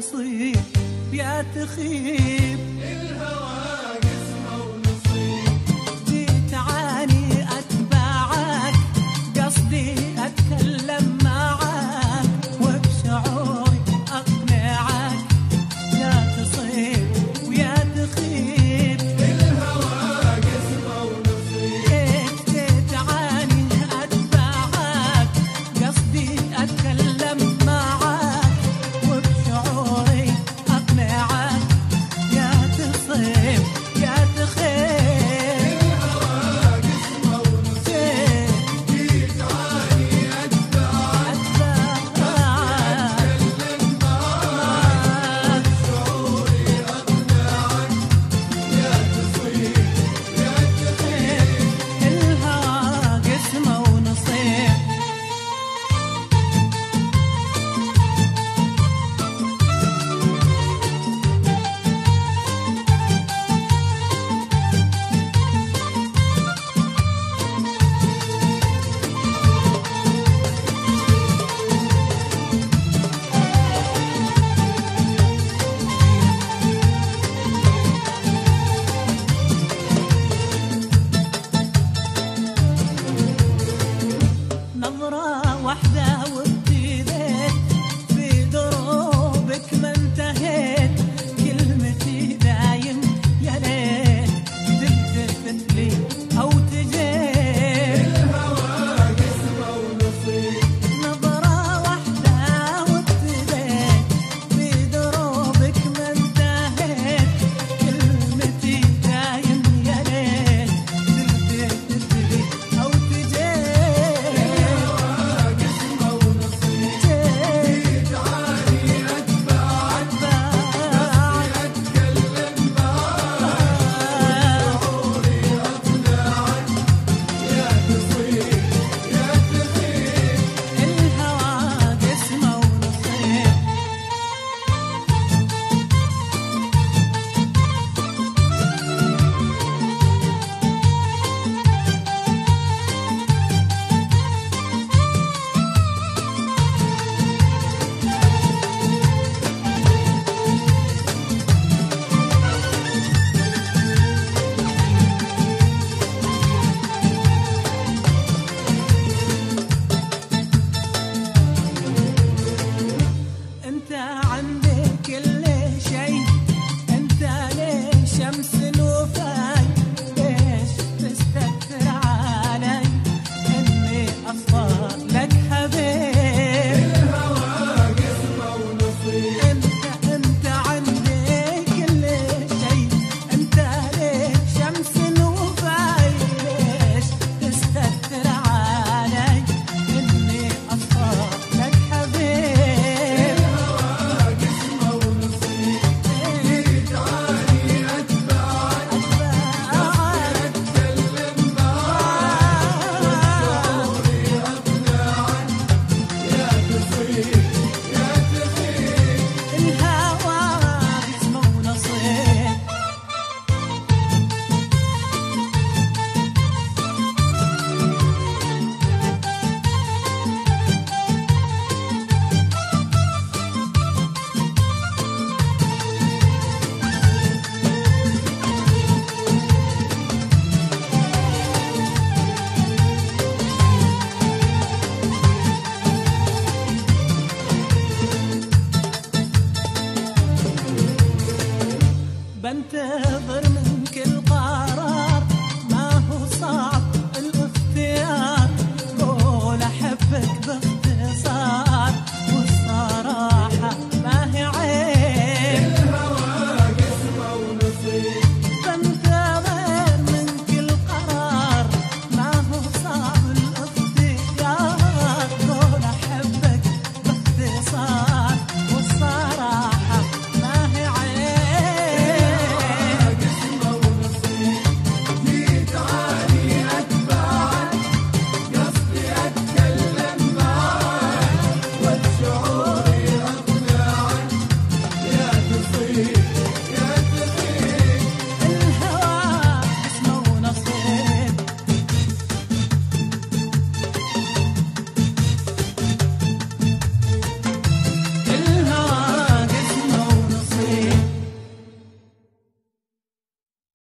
تصيب يا تخيب. جيت بنتظر منك